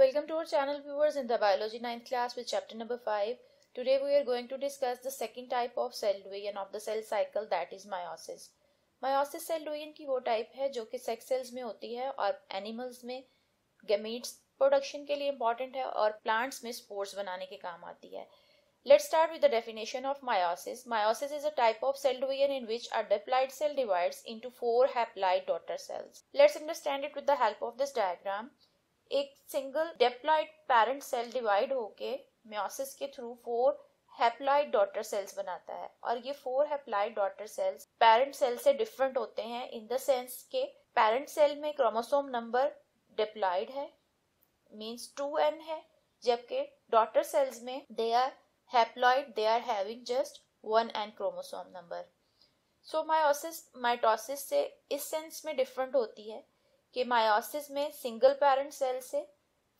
Welcome to our channel viewers in the biology 9th class with chapter number 5. Today we are going to discuss the second type of cell division of the cell cycle that is meiosis. Meiosis cell division की वो type है जो कि sex cells में होती है और animals में गैमीट्स प्रोडक्शन के लिए इंपॉर्टेंट है और प्लांट्स में स्पोर्स बनाने के काम आती है Let's start with the definition of meiosis. Meiosis is a type of cell division in which a diploid cell divides into four haploid daughter cells. Let's understand it with the help of this diagram. एक single diploid parent cell divide होके meiosis के through four haploid daughter cells बनाता है। और ये four haploid daughter cells parent cell से different होते हैं इन द सेंस के पेरेंट सेल में क्रोमोसोम नंबर डिप्लॉइड है मींस टू एन है, जबकि डॉटर सेल्स में they are haploid they are having just one N chromosome number so meiosis mitosis से इस सेंस में डिफरेंट होती है। कि मायोसिस में सिंगल पेरेंट सेल से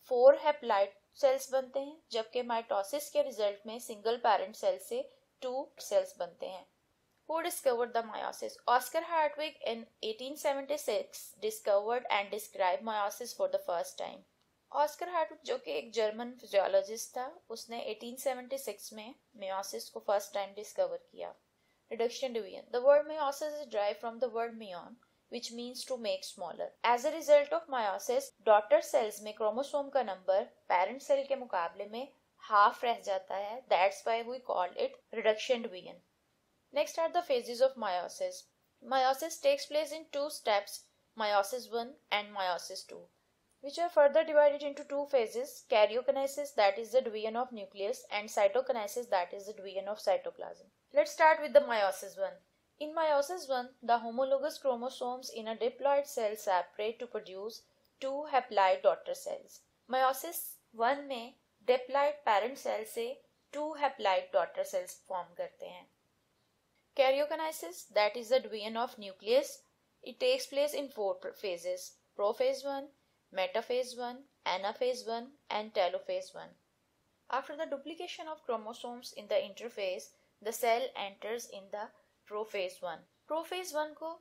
फोर हैप्लाइड सेल्स बनते हैं, जबकि माइटोसिस के रिज़ल्ट में सिंगल पेरेंट सेल से टू सेल्स बनते हैं Who discovered the meiosis? Oscar Hartwig in 1876 discovered and described meiosis for the first time. Oscar Hertwig जो कि एक जर्मन फिजियोलॉजिस्ट था, उसने 1876 में मेयोसिस को फ़र्स्ट टाइम डिस्कवर किया reduction division the word meiosis is derived from the word meion which means to make smaller. As a result of meiosis, daughter cells में chromosome का नंबर parent cell के मुकाबले में half रह जाता है. That's why we call it reduction division. Next are the phases of meiosis. Meiosis takes place in two steps, meiosis 1 and meiosis 2, which are further divided into two phases, karyokinesis that is the division of nucleus and cytokinesis that is the division of cytoplasm. Let's start with the meiosis 1. In meiosis 1, the homologous chromosomes in a diploid cell separate to produce two haploid daughter cells. Meiosis 1 में diploid parent cell से two haploid daughter cells form करते हैं. Karyokinesis, that is the division of nucleus, it takes place in four phases: prophase 1, metaphase 1, anaphase 1, and telophase 1. After the duplication of chromosomes in the interphase, the cell enters in the prophase one prophase one को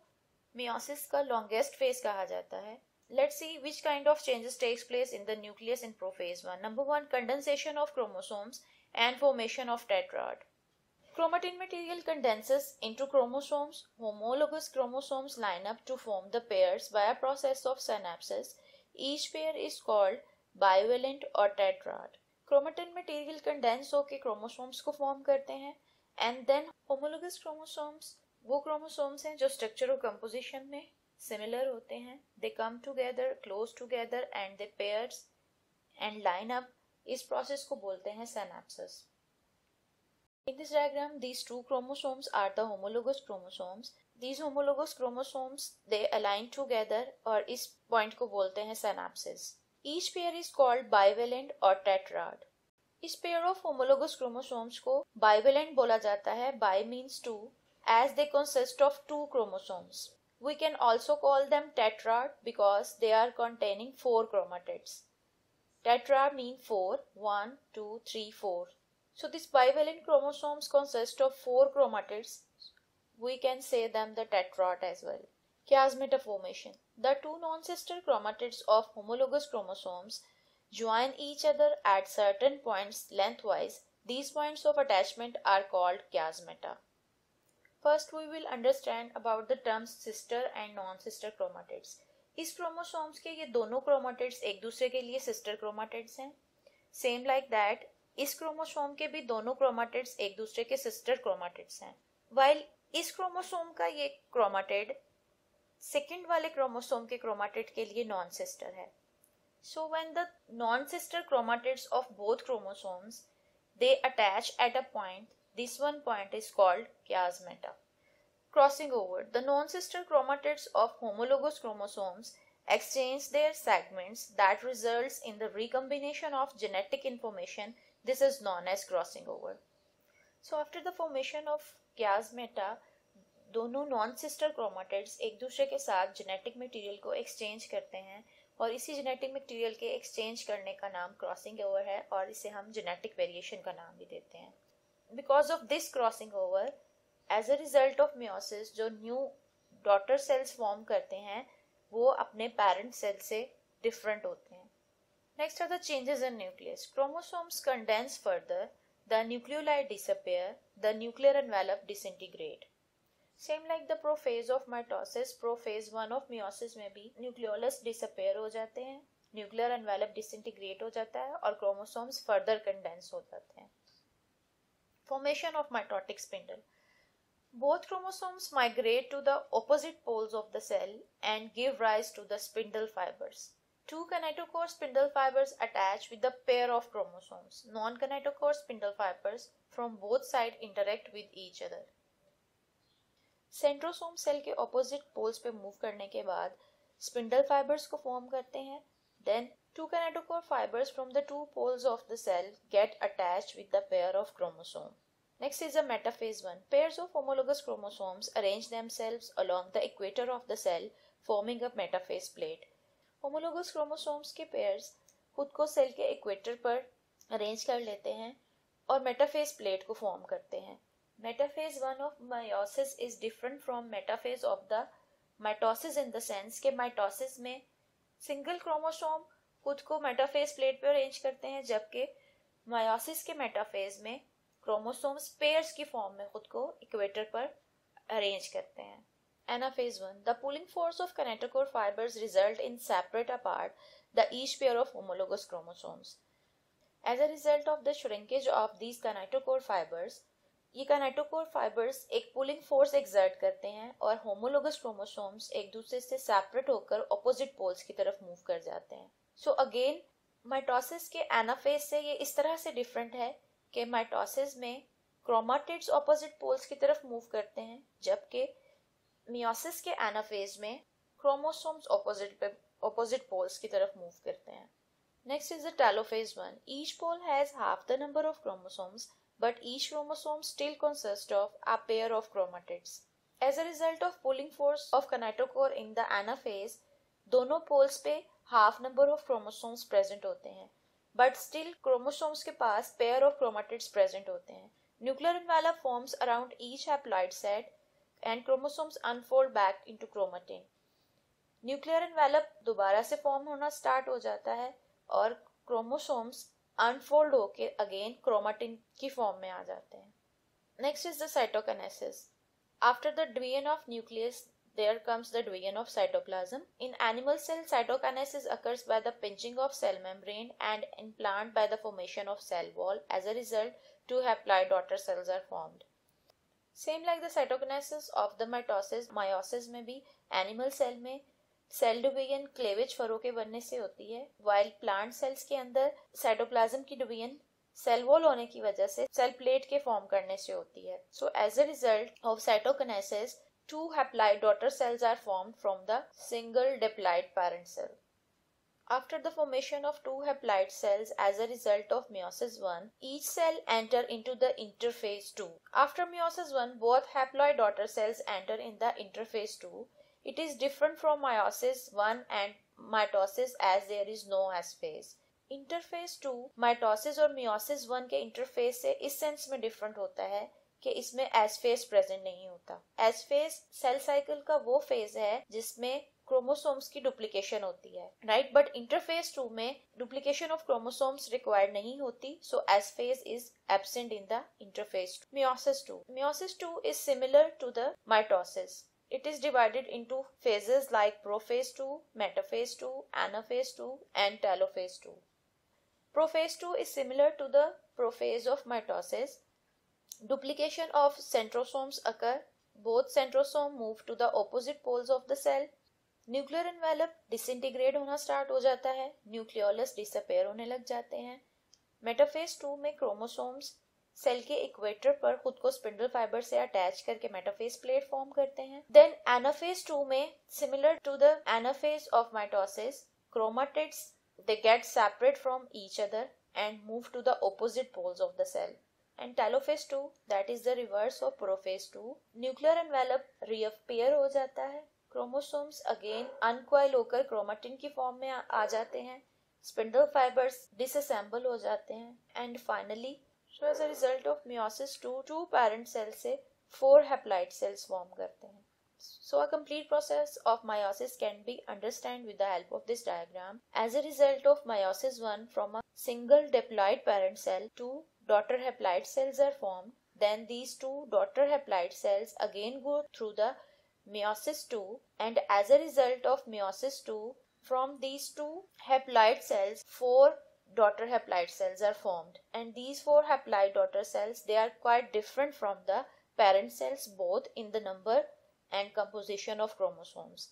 meiosis का longest phase कहा जाता है। Let see which kind of changes takes place in the nucleus in prophase one number one condensation of chromosomes and formation of tetrad chromatin material condenses into chromosomes homologous chromosomes line up to form the pairs by a process of synapsis each pair is called bivalent और tetrad chromatin material condense होकर chromosomes को form करते हैं। And then homologous chromosomes वो chromosomes हैं जो structure और composition में सिमिलर होते हैं. They come together close together and they pairs and line up इस प्रोसेस को बोलते हैं synapsis in this diagram these two chromosomes are the homologous chromosomes these homologous chromosomes they align together और इस point को बोलते हैं synapsis each pair is called bivalent और टेट्राड इस पेयर ऑफ़ होमोलोगस क्रोमोसोम्स को बाइवेलेंट बोला जाता है bi means two as they consist of two chromosomes we can also call them tetrad because they are containing four chromatids tetrad mean four one two three four so this bivalent chromosomes consist of four chromatids we can say them the tetrad as well क्या formation the two non sister chromatids of homologous chromosomes join each other at certain points lengthwise, these points of attachment are called chiasmata. First, we will understand about the terms sister and non-sister chromatids. इस chromosomes के ये दोनों chromatids एक दूसरे के लिए sister chromatids हैं same like that इस क्रोमोसोम के भी दोनों क्रोमाटिड्स एक दूसरे के सिस्टर क्रोमाटिड्स हैं वाइल इस क्रोमोसोम का ये क्रोमाटिड सेकंड वाले क्रोमोसोम के क्रोमाटिड के लिए नॉन सिस्टर है So when the non-sister chromatids of both chromosomes, they attach at a point, this one point is called chiasmata. Crossing over, the non-sister chromatids of homologous chromosomes exchange their segments that results in the recombination of genetic information. This is known as crossing over. So after the formation of chiasmata, दोनों non sister chromatids एक दूसरे के साथ genetic material को exchange करते हैं और इसी जेनेटिक मटेरियल के एक्सचेंज करने का नाम क्रॉसिंग ओवर है और इसे हम जेनेटिक वेरिएशन का नाम भी देते हैं because of this crossing over as a result of meiosis जो न्यू डॉटर सेल्स फॉर्म करते हैं वो अपने पेरेंट सेल से डिफरेंट होते हैं next are the changes in nucleus. Chromosomes condense further, the nucleoli disappear, the nuclear envelope disintegrate. same like the prophase of mitosis prophase one of meiosis में भी nucleolus disappear हो जाते हैं nuclear envelope disintegrate हो जाता है और chromosomes further condense हो जाते हैं formation of mitotic spindle both chromosomes migrate to the opposite poles of the cell and give rise to the spindle fibers two kinetochore spindle fibers attach with the pair of chromosomes non kinetochore spindle fibers from both sides interact with each other Centrosome cell के opposite poles पे move करने के बाद spindle fibres को form करते हैं। Then two kinetochore fibres from the two poles of the cell get attach with the pair of chromosome next is a metaphase one pairs of homologous chromosomes arrange them cells the equator of the cell forming a metaphase plate homologous chromosomes के pairs खुद को cell के equator पर arrange कर लेते हैं और metaphase plate को फॉर्म करते हैं। Metaphase one of meiosis is different from metaphase of the mitosis in the sense के माइटोसिस में सिंगल क्रोमोसोम खुद को मेटाफेज प्लेट पर अरेंज करते हैं, जबकि मायोसिस के मेटाफेज में क्रोमोसोम पेयर्स की फॉर्म में खुद को इक्वेटर पर अरेंज करते हैं। Anaphase one the pulling force of kinetochore fibres result in separate apart the each pair of homologous chromosomes as a result of the shrinkage of these kinetochore fibres ये kinetochore fibres एक pulling force exert करते हैं और homologous chromosomes एक दूसरे से separate होकर opposite poles की तरफ़ मूव कर जाते हैं। सो अगेन माइटोसिस के एनाफेज से ये इस तरह से डिफरेंट है कि माइटोसिस में क्रोमाटिड्स ऑपोजिट पोल्स की तरफ़ मूव करते हैं, जबकि मियोसिस के एनाफेज में क्रोमोसोम्स ऑपोजिट पे ऑपोजिट पोल्स की तरफ़ मूव करते हैं। Next is the telophase one each pole has half the number of chromosomes but each chromosome still consists of a pair of chromatids. As a result of pulling force of kinetochore in the anaphase, दोनों poles पे half number of chromosomes present होते हैं। But still chromosomes के पास pair of chromatids present होते हैं। Nuclear envelope forms around each haploid set and chromosomes unfold back into chromatin nuclear envelope दोबारा से फॉर्म होना स्टार्ट हो जाता है और क्रोमोसोम्स अनफोल्ड होके अगेन क्रोमाटिन की फॉर्म में आ जाते हैं। Next is the cytokinesis after the division of nucleus there comes the division of cytoplasm in animal cell cytokinesis occurs by the pinching of cell membrane and in plant by the formation of cell wall as a result two haploid daughter cells are formed same like the cytokinesis of the mitosis meiosis में भी animal cell में cell division cleavage furrow के बनने से होती है while plant cells के अंदर साइटोप्लाज्म की डिवीज़न सेल वॉल होने की वजह से सेल प्लेट के फॉर्म करने से होती है so as a result of cytokinesis two haploid daughter cells are formed from the single diploid parent cell. After the formation of two haploid cells as a result of meiosis 1, each cell enter into the interphase 2. After meiosis 1, both haploid daughter cells enter in the interphase 2 It is different from meiosis 1 and mitosis as there is no phase. Interphase to mitosis और meiosis one के interphase से इस sense में different होता है कि इसमें S phase present नहीं होता। एस फ़ेज़ सेल साइकिल का वो फ़ेज़ है जिसमें क्रोमोसोम्स की डुप्लीकेशन होती है राइट बट इंटरफेस टू में डुप्लीकेशन ऑफ़ क्रोमोसोम्स रिक्वायर्ड नहीं होती so S phase is absent in the interphase meiosis two meiosis two is similar to the mitosis It is divided into phases like prophase 2, metaphase 2, anaphase 2 and telophase 2. Prophase 2 is similar to the prophase of mitosis. Duplication of centrosomes occur. Both centrosome move to the opposite poles of the cell. Nuclear envelope disintegrate होना start हो जाता है nucleolus disappear होने लग जाते हैं metaphase two में chromosomes cell के इक्वेटर पर खुद को स्पिंडल फाइबर से अटैच करके मेटाफेज प्लेट फॉर्म करते हैं। देन एनाफेज टू में similar to the anaphase of mitosis chromatids they get separate from each other and move to the opposite poles of the cell. And telophase 2, that is the reverse of prophase 2, nuclear envelope reappear हो जाता है। Chromosomes again अनक्वाइल होकर chromatin की form में आ जाते हैं। Spindle fibres disassemble हो जाते हैं। And finally So as a result of meiosis 2, two parent cells से four haploid cells form करते हैं So a complete process of meiosis can be understood with the help of this diagram. As a result of meiosis 1 from a single diploid parent cell, two daughter haploid cells are formed. Then these two daughter haploid cells again go through the meiosis 2 and as a result of meiosis 2 from these two haploid cells four daughter haploid cells are formed and these four haploid daughter cells they are quite different from the parent cells both in the number and composition of chromosomes.